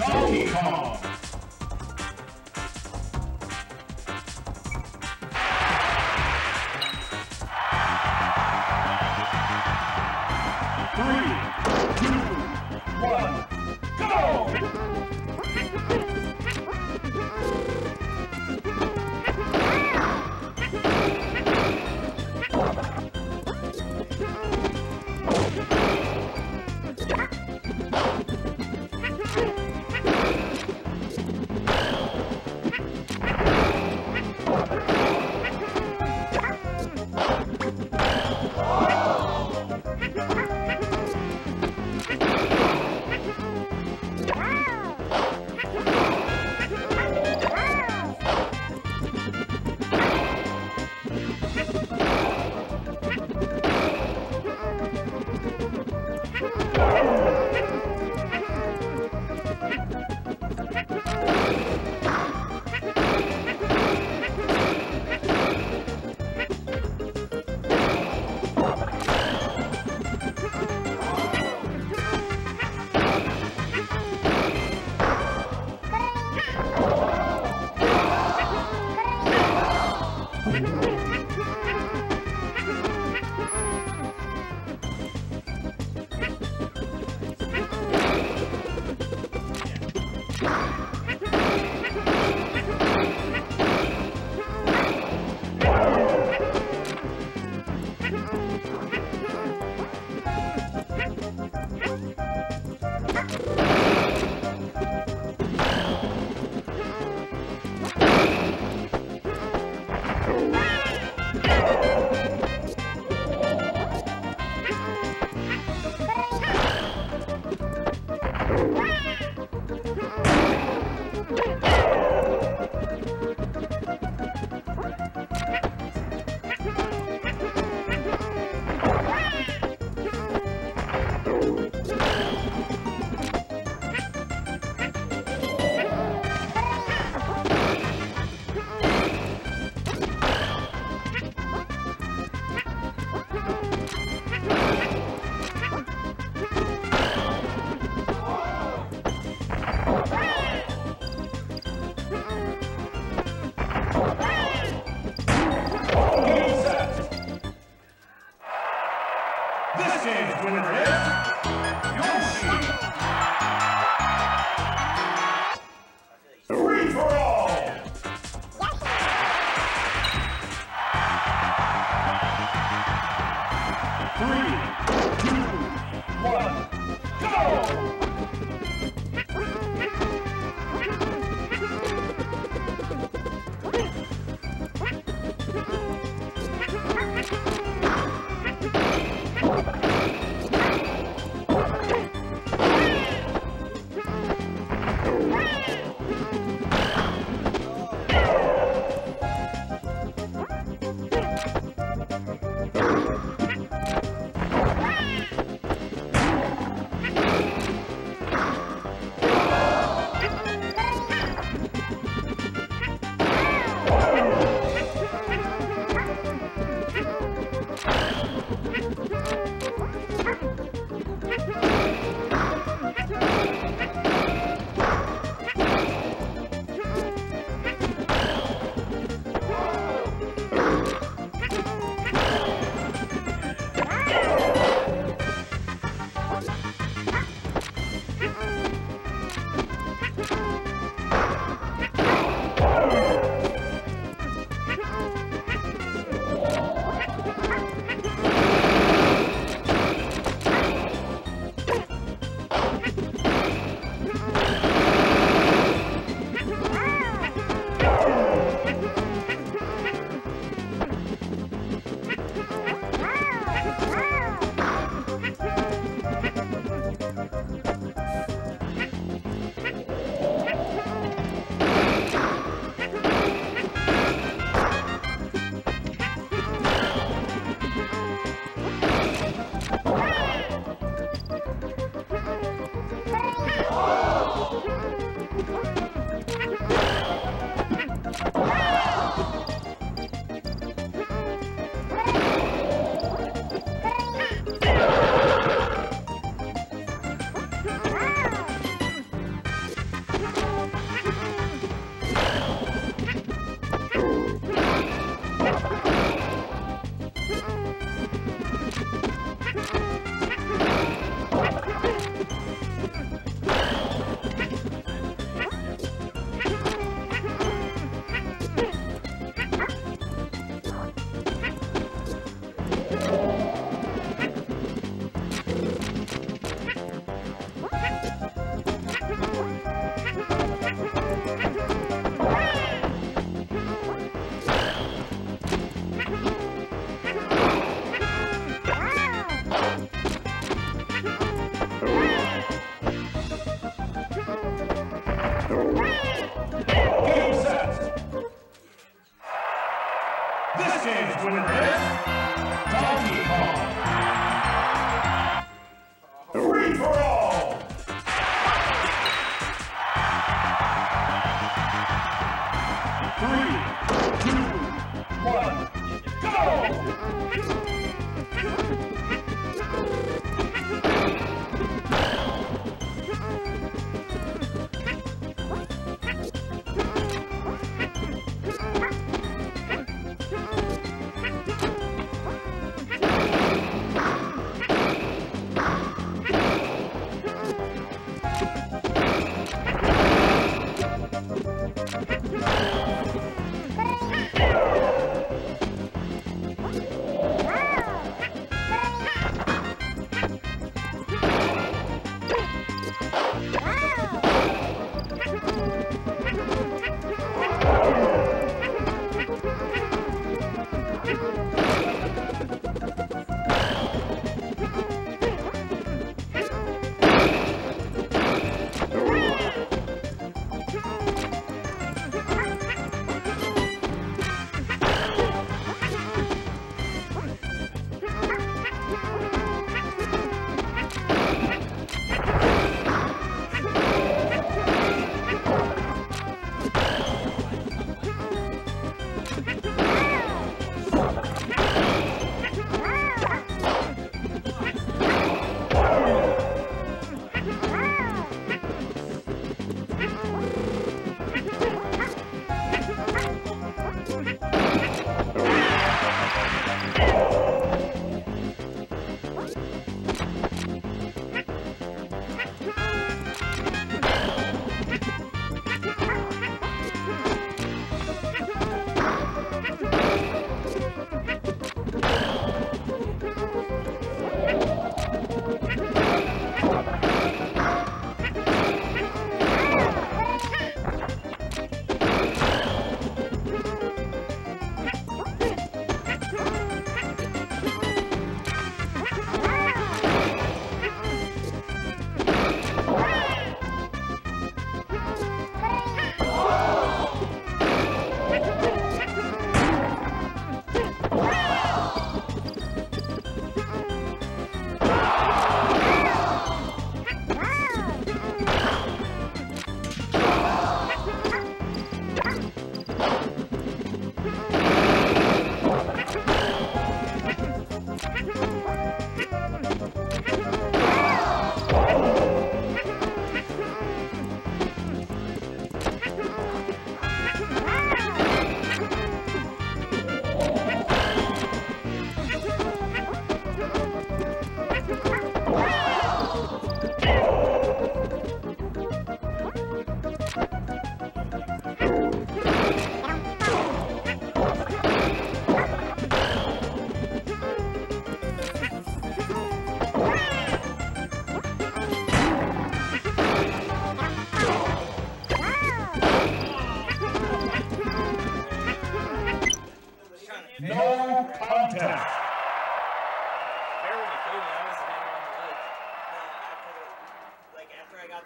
Donkey Kong. Yeah! Game's winner is Yoshi. Free for all. Three, two, one, go! you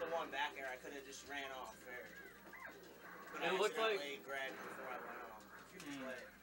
the one back there, I could have just ran off there. But It I looked like- grabbed before I went off. Hmm. But